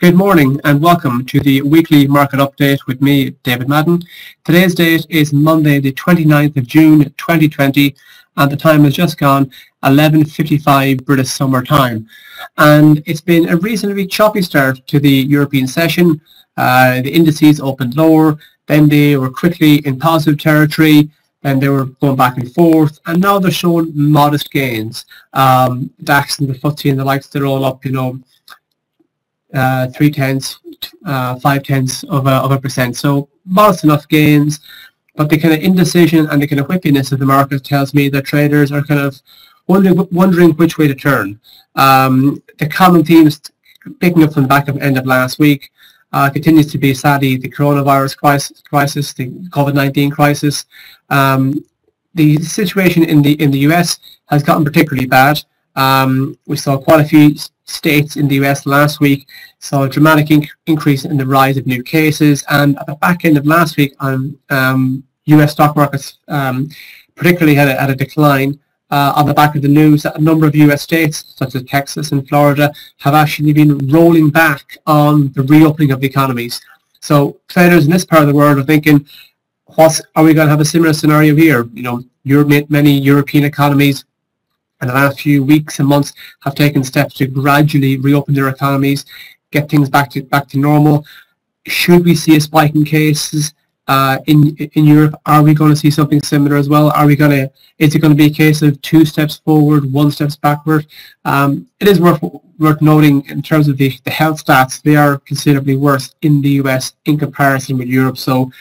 Good morning and welcome to the weekly market update with me, David Madden. Today's date is Monday the 29th of June 2020 and the time has just gone 11.55 British Summer Time. And it's been a reasonably choppy start to the European session. Uh, the indices opened lower, then they were quickly in positive territory, then they were going back and forth, and now they're showing modest gains. Um, DAX and the FTSE and the likes, they're all up, you know, uh, three tenths, uh, five tenths of a, of a percent. So modest enough gains, but the kind of indecision and the kind of whippiness of the market tells me that traders are kind of wondering, wondering which way to turn. Um, the common themes picking up from the back of end of last week uh, continues to be sadly the coronavirus crisis, crisis the COVID-19 crisis. Um, the situation in the in the US has gotten particularly bad. Um, we saw quite a few states in the US last week saw a dramatic inc- increase in the rise of new cases, and at the back end of last week, um, um, US stock markets um, particularly had a, had a decline. Uh, on the back of the news that a number of US states, such as Texas and Florida, have actually been rolling back on the reopening of the economies. So traders in this part of the world are thinking, what are we going to have a similar scenario here? You know, Europe, many European economies in the last few weeks and months have taken steps to gradually reopen their economies, get things back to back to normal. Should we see a spike in cases uh, in in Europe? Are we going to see something similar as well? Are we going to? Is it going to be a case of two steps forward, one steps backward? Um, it is worth worth noting in terms of the, the health stats, they are considerably worse in the US in comparison with Europe. So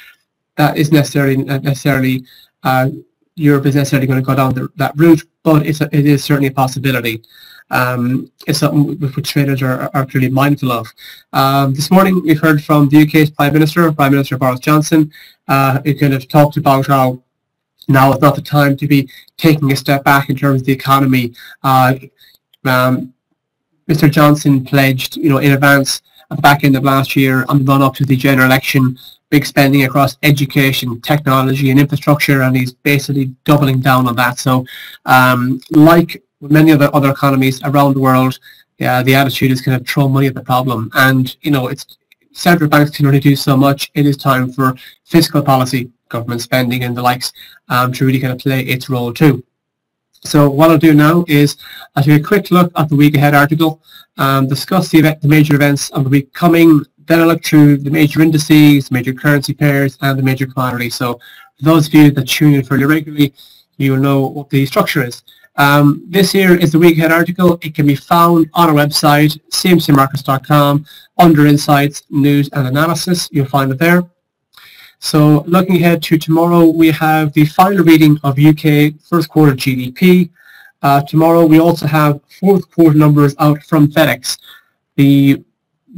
that is necessarily necessarily uh, Europe is necessarily going to go down the, that route, but it's a, it is certainly a possibility. Um, it's something which traders are, are clearly mindful of. Um, this morning we've heard from the UK's Prime Minister, Prime Minister Boris Johnson, uh, who kind of talked about how now is not the time to be taking a step back in terms of the economy. Uh, um, Mr. Johnson pledged, you know, in advance at the back end of last year on the run up to the general election big spending across education, technology, and infrastructure, and he's basically doubling down on that. So, um, like many other other economies around the world, yeah, the attitude is kind of throw money at the problem, and you know, it's central banks can only do so much. It is time for fiscal policy, government spending, and the likes um, to really kind of play its role too. So what I'll do now is I'll take a quick look at the week ahead article, um, discuss the, event, the major events of the week coming, then I look through the major indices, major currency pairs, and the major commodities. So for those of you that tune in fairly regularly, you will know what the structure is. Um, this here is the week ahead article. It can be found on our website, cmcmarkets.com, under Insights, News and Analysis. You'll find it there. So looking ahead to tomorrow, we have the final reading of UK first quarter GDP. Uh, tomorrow, we also have fourth quarter numbers out from FedEx. The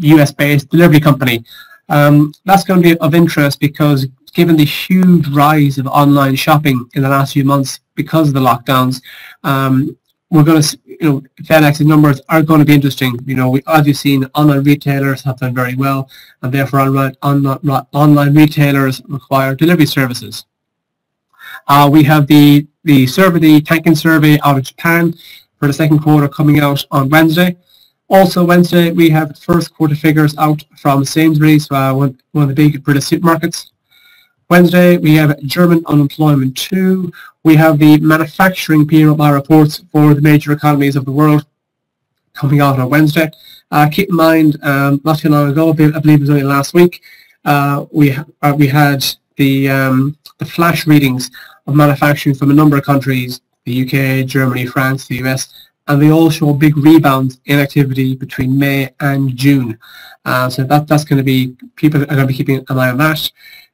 US-based delivery company. Um, that's going to be of interest because given the huge rise of online shopping in the last few months because of the lockdowns, um, we're going to, you know, FedEx's numbers are going to be interesting. You know, we obviously seen online retailers have done very well, and therefore online, online, online retailers require delivery services. Uh, we have the the survey, the Tankan survey out of Japan for the second quarter coming out on Wednesday. Also Wednesday, we have first quarter figures out from Sainsbury's, uh, one, one of the big British supermarkets. Wednesday, we have German unemployment too. We have the manufacturing PMI reports for the major economies of the world coming out on Wednesday. Uh, keep in mind, um, not too long ago, I believe it was only last week, uh, we uh, we had the um, the flash readings of manufacturing from a number of countries: the UK, Germany, France, the US, and they all show a big rebound in activity between May and June. Uh, so that, that's going to be, people are going to be keeping an eye on that.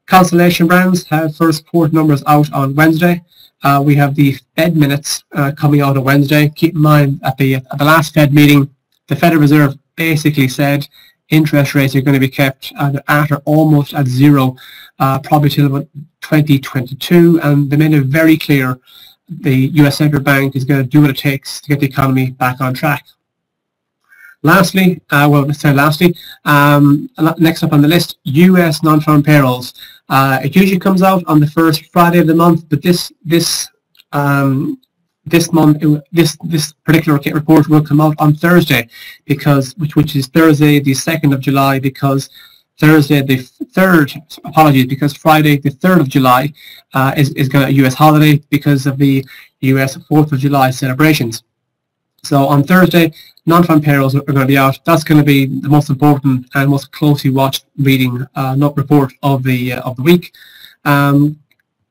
Constellation Brands have first quarter numbers out on Wednesday. Uh, we have the Fed minutes uh, coming out on Wednesday. Keep in mind at the, at the last Fed meeting, the Federal Reserve basically said interest rates are going to be kept at, at or almost at zero, uh, probably till about 2022, and they made it very clear the US Central Bank is going to do what it takes to get the economy back on track. Lastly, uh, well, let's say lastly, um, next up on the list, US non-farm payrolls. Uh, it usually comes out on the first Friday of the month, but this this um, this month, this this particular report will come out on Thursday, because which which is Thursday the second of July, because Thursday the third, apologies, because Friday the third of July uh, is is going to a U.S. holiday because of the U.S. Fourth of July celebrations. So on Thursday, non-farm payrolls are going to be out. That's going to be the most important and most closely watched reading, uh, not report of the uh, of the week. Um,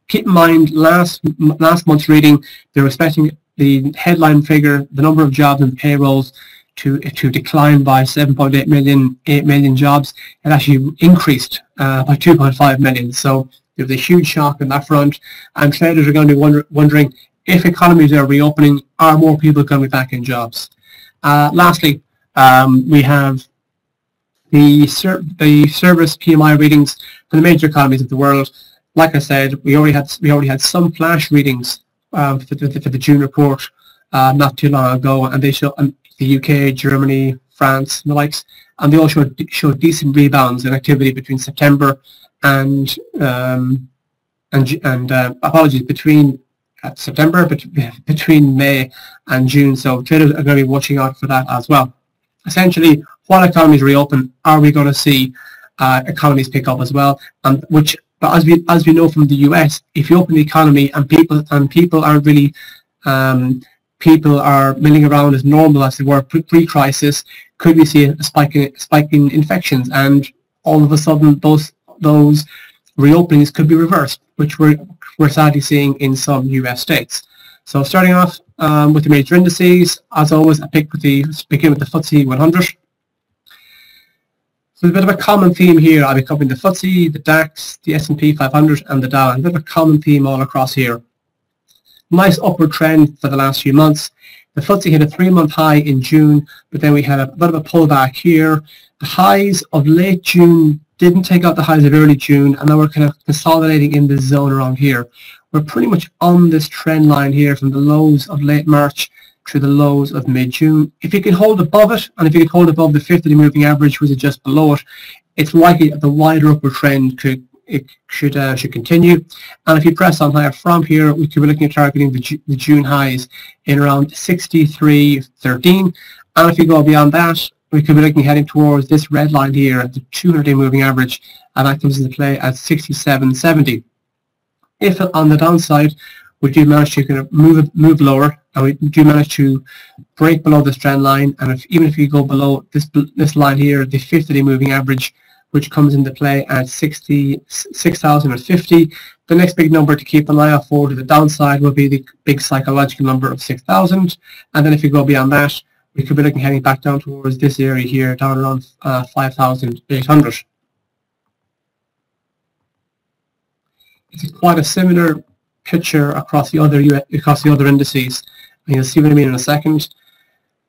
keep in mind, last last month's reading, they were expecting the headline figure, the number of jobs and payrolls to to decline by 7.8 million, 8 million jobs. It actually increased uh, by 2.5 million. So there's a huge shock on that front, and traders are going to be wonder, wondering if economies are reopening, are more people be back in jobs? Uh, lastly, um, we have the, ser the service PMI readings for the major economies of the world. Like I said, we already had we already had some flash readings um, for, the, for the June report uh, not too long ago, and they show um, the UK, Germany, France, and the likes, and they all showed, showed decent rebounds in activity between September and um, and and uh, apologies between September, but between May and June. So traders are going to be watching out for that as well. Essentially, while economies reopen, are we going to see uh, economies pick up as well? And which, but as we as we know from the US, if you open the economy and people and people aren't really um, people are milling around as normal as they were pre-crisis, could we see a spike in, spike in infections and all of a sudden those those reopenings could be reversed, which we're, we're sadly seeing in some US states. So starting off um, with the major indices, as always, I pick with the, begin with the FTSE 100. So a bit of a common theme here. I'll be covering the FTSE, the DAX, the S&P 500 and the Dow. a bit of a common theme all across here. Nice upward trend for the last few months. The FTSE hit a three-month high in June, but then we had a bit of a pullback here. The highs of late June didn't take out the highs of early June, and now we're kind of consolidating in this zone around here. We're pretty much on this trend line here from the lows of late March to the lows of mid-June. If you can hold above it, and if you can hold above the 50-day moving average, which is just below it, it's likely that the wider upward trend could it should uh, should continue. And if you press on higher from here, we could be looking at targeting the, the June highs in around 63.13. And if you go beyond that, we could be looking heading towards this red line here, at the 200-day moving average, and that comes into play at 67.70. If on the downside, we do manage to kind of move move lower, and we do manage to break below this trend line, and if, even if you go below this this line here, the 50-day moving average, which comes into play at 66,050. The next big number to keep an eye out for to the downside will be the big psychological number of 6,000. And then if you go beyond that, we could be looking heading back down towards this area here, down around uh, 5,800. It's quite a similar picture across the other across the other indices. And you'll see what I mean in a second.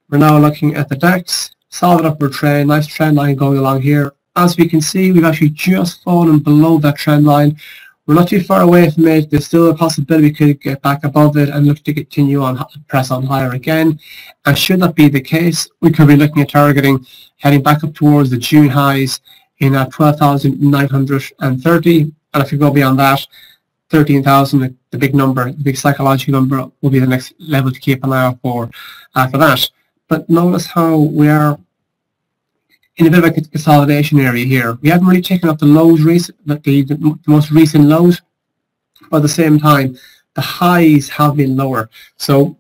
We're now looking at the DAX, solid upward trend, nice trend line going along here. As we can see, we've actually just fallen below that trend line. We're not too far away from it. There's still a possibility we could get back above it and look to continue on press on higher again. And should that be the case, we could be looking at targeting heading back up towards the June highs in at 12,930. And if you go beyond that, 13,000, the big number, the big psychological number will be the next level to keep an eye out for uh, after that. But notice how we are in a bit of a consolidation area here. We haven't really taken up the lows recent, the, the, most recent lows, but at the same time, the highs have been lower. So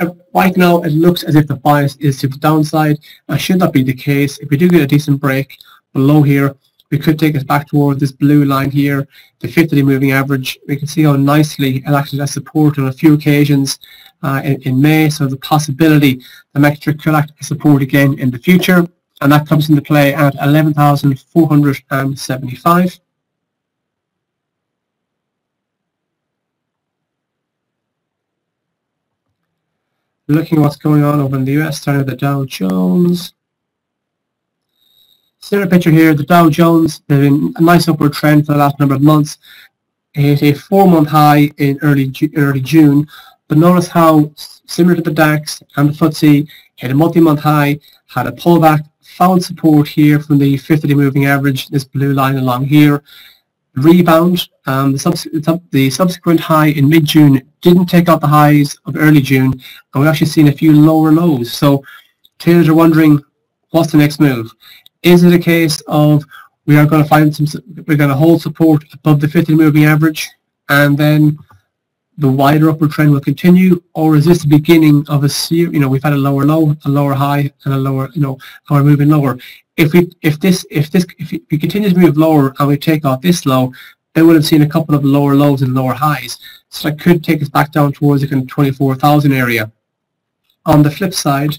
uh, right now, it looks as if the bias is to the downside. And should that be the case, if we do get a decent break below here, we could take us back toward this blue line here, the 50-day moving average. We can see how nicely it actually has support on a few occasions uh, in, in May. So the possibility the metric could act as support again in the future and that comes into play at 11,475. Looking at what's going on over in the US, starting with the Dow Jones. Similar picture here, the Dow Jones, there's been a nice upward trend for the last number of months. It hit a four-month high in early early June, but notice how similar to the DAX and the FTSE, hit a multi-month high, had a pullback, found support here from the 50-day moving average, this blue line along here. rebound. Um, the, subs the, subsequent high in mid-June didn't take out the highs of early June, and we've actually seen a few lower lows. So traders are wondering, what's the next move? Is it a case of we are going to find some, we're going to hold support above the 50 moving average, and then the wider upward trend will continue, or is this the beginning of a series? You know, we've had a lower low, a lower high, and a lower, you know, and we're moving lower if we if this if this if we continue to move lower and we take off this low, then we'll have seen a couple of lower lows and lower highs. So that could take us back down towards the kind of 24,000 area. On the flip side,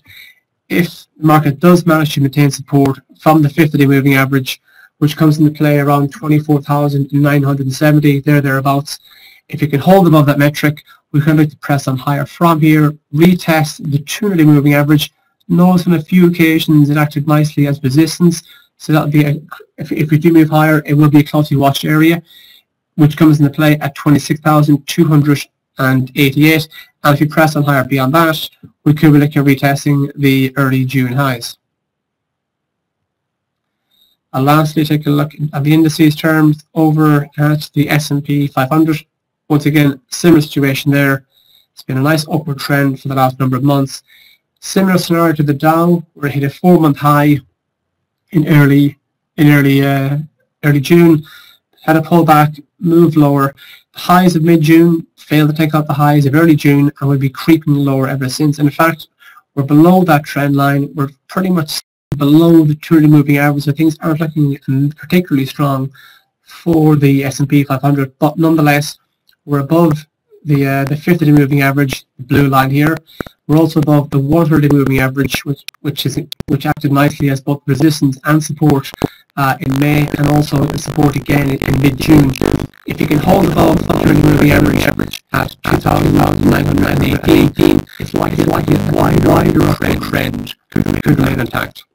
if the market does manage to maintain support from the 50-day moving average, which comes into play around 24,970, there thereabouts, if you can hold above that metric, we can look to press on higher from here, retest the 200-day moving average, Notice on a few occasions it acted nicely as resistance. So that'll be, a, if, if we do move higher, it will be a closely watched area, which comes into play at 26,288. And if you press on higher beyond that, we could be looking at retesting the early June highs. And lastly, take a look at the indices terms over at the S&P 500. Once again, similar situation there. It's been a nice upward trend for the last number of months. Similar scenario to the Dow, where it hit a four-month high in early in early uh, early June, had a pullback, moved lower. The highs of mid-June failed to take out the highs of early June and we've been creeping lower ever since. And in fact, we're below that trend line. We're pretty much below the 200 moving average, so things aren't looking particularly strong for the S&P 500. But nonetheless, we're above the uh, the 50 moving average, the blue line here, we're also above the 100 moving average, which which is which acted nicely as both resistance and support uh, in May, and also support again in, in mid-June. If you can hold above the 30 moving average average at 2,918, it's likely like a wide, wider trend, trend could, could remain intact.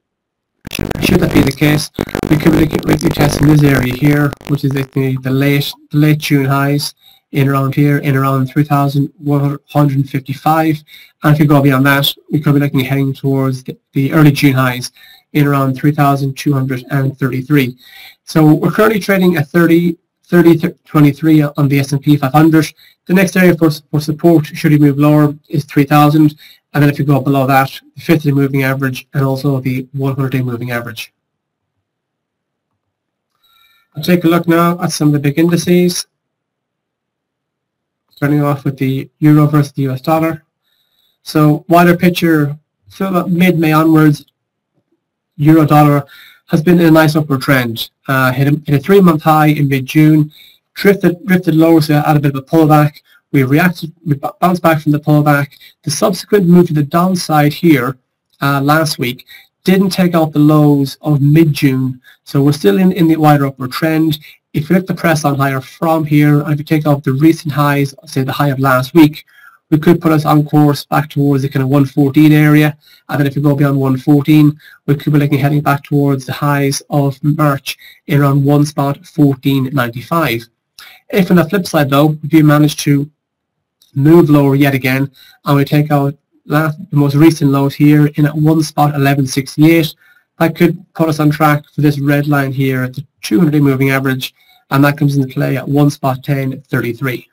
Should that be the case, we could be testing this area here, which is the, the late the late June highs in around here in around 3,155 and if you go beyond that we could be looking heading towards the, the early June highs in around 3,233 so we're currently trading at 30 30 23 on the S&P 500 the next area for, for support should we move lower is 3,000 and then if you go below that the 50 day moving average and also the 100 day moving average. I'll take a look now at some of the big indices starting off with the euro versus the US dollar. So wider picture, so mid-May onwards, euro dollar has been in a nice upward trend. Uh, hit, a, hit a three-month high in mid-June, drifted drifted lower, so had a bit of a pullback. We reacted, we bounced back from the pullback. The subsequent move to the downside here uh, last week didn't take out the lows of mid-June, so we're still in, in the wider upward trend. If you look the press on higher from here, and if you take off the recent highs, say the high of last week, we could put us on course back towards the kind of 114 area. And then if we go beyond 114, we could be looking heading back towards the highs of March in around one spot 1495. If on the flip side though, if you manage to move lower yet again, and we take out last, the most recent lows here in at one spot 1168, that could put us on track for this red line here at the 200-day moving average, and that comes into play at one spot 1033.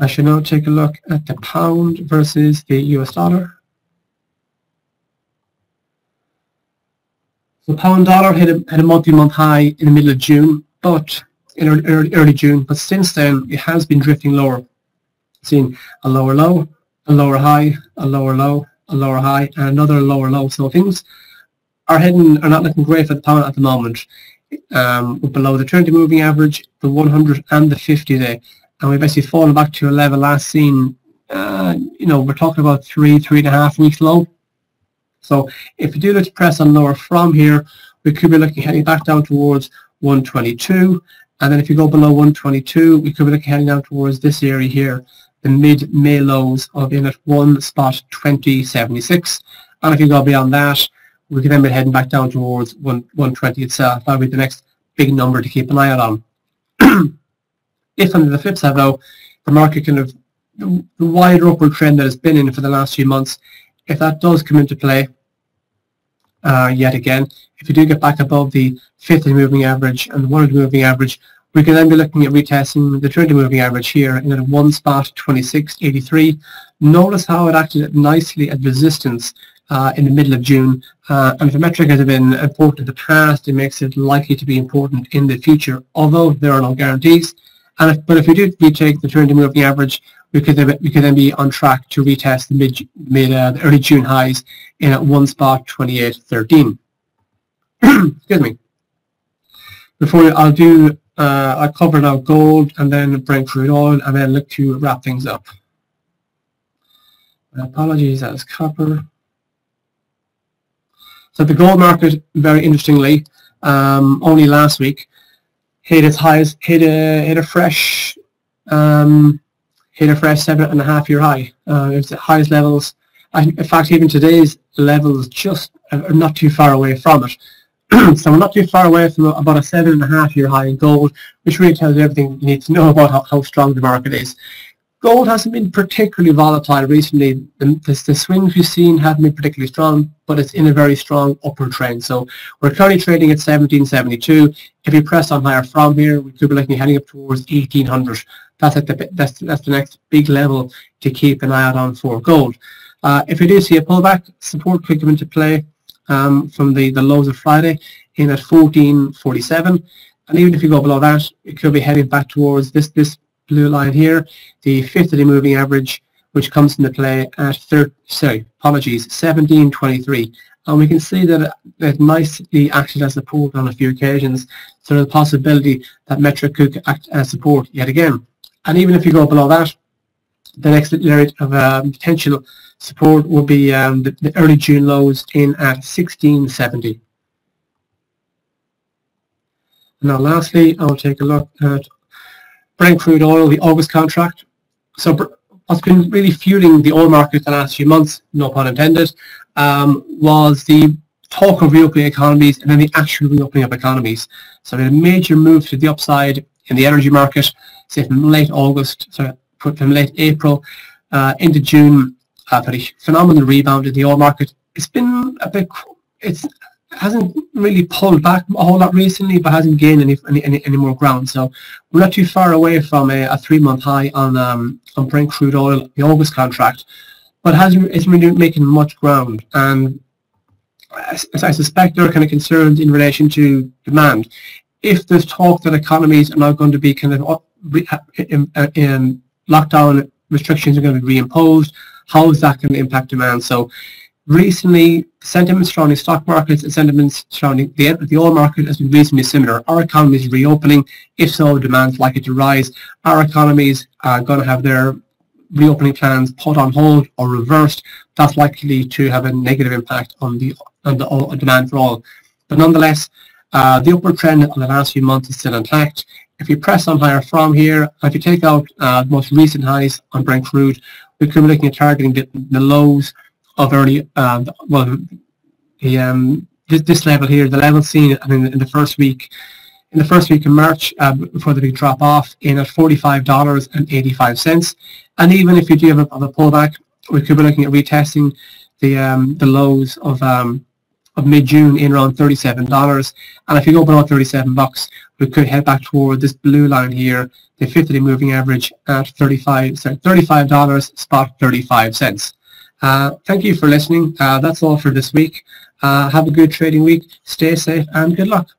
I should now take a look at the pound versus the US dollar. So pound dollar hit a, hit a multi-month high in the middle of June, but in early, early June, but since then it has been drifting lower, seeing a lower low, a lower high, a lower low, a lower high, and another lower low. So things are heading are not looking great for the pound at the moment. Um, below the 20 moving average, the 100 and the 50 day, and we've basically fallen back to a level last seen. Uh, you know, we're talking about three, three and a half weeks low. So if we do this press on lower from here, we could be looking heading back down towards 122. And then if you go below 122, we could be looking heading down towards this area here the mid-May lows of in at one spot 2076. And if you go beyond that, we can then be heading back down towards 1, 120 itself. That would be the next big number to keep an eye out on. if on the flip side though, the market kind of, the, the wider upward trend that has been in for the last few months, if that does come into play, uh, yet again. If you do get back above the 50 moving average and the 100 moving average, we can then be looking at retesting the 20 moving average here in at one spot, 26.83. Notice how it acted nicely at resistance uh, in the middle of June. Uh, and if a metric has been important in the past, it makes it likely to be important in the future, although there are no guarantees. And if, but if we do retake the 20 moving average, we could then, we could then be on track to retest the mid, mid uh, the early June highs in at one spot 28.13. Excuse me. Before I'll do, uh, I covered cover now gold and then Brent crude oil and then look to wrap things up. My apologies, that's copper. So the gold market, very interestingly, um, only last week hit its highest, hit a hit a fresh um, hit a fresh seven and a half year high. Uh, it's the highest levels. in fact, even today's levels just are not too far away from it. so we're not too far away from about a seven and a half year high in gold, which really tells you everything you need to know about how, how strong the market is. Gold hasn't been particularly volatile recently. The, the, the, swings we've seen haven't been particularly strong, but it's in a very strong upward trend. So we're currently trading at 1772. If we press on higher from here, we could be looking heading up towards 1800 that's the that's that's the next big level to keep an eye out on for gold. Uh, if we do see a pullback, support could come into play um, from the the lows of Friday in at 1447, and even if you go below that, it could be heading back towards this this blue line here, the 50-day moving average, which comes into play at 30, sorry, apologies, 1723. And we can see that it nicely acted as support on a few occasions. So there's a possibility that metric could act as support yet again. And even if you go below that, the next area of um, potential support will be um, the, the, early June lows in at 1670. Now lastly, I'll take a look at Brent crude oil, the August contract. So what's been really fueling the oil market the last few months, no pun intended, um, was the talk of reopening economies and then the actual reopening of economies. So a major move to the upside in the energy market say from late August, sorry, from late April uh, into June, uh, very phenomenal rebound in the oil market. It's been a bit, it's hasn't really pulled back a whole lot recently, but hasn't gained any any, any, more ground. So we're not too far away from a, a three-month high on um, on Brent crude oil, the August contract, but hasn't it's really making much ground. And as I suspect there are kind of concerns in relation to demand. If there's talk that economies are now going to be kind of in, in lockdown restrictions are going to be reimposed, how is that going to impact demand? So recently, sentiment surrounding stock markets and sentiment surrounding the, the oil market has been reasonably similar. Our economy is reopening. If so, demand is likely to rise. Our economies are going to have their reopening plans put on hold or reversed. That's likely to have a negative impact on the on the demand for oil. But nonetheless, uh, the upward trend on the last few months is still intact. If you press on higher from here, if you take out uh, the most recent highs on Brent crude, we could be looking at targeting the, the lows of early, uh, well, the, um, this, this, level here, the level seen I mean, in the first week, in the first week of March uh, before the big drop off in at $45.85. And even if you do have a, have a pullback, we could be looking at retesting the um, the lows of um, of mid-June in around $37. And if you go below 37 bucks, we could head back toward this blue line here, the 50-day moving average at 35, sorry, $35 spot 35 cents. Uh, thank you for listening. Uh, that's all for this week. Uh, have a good trading week. Stay safe and good luck.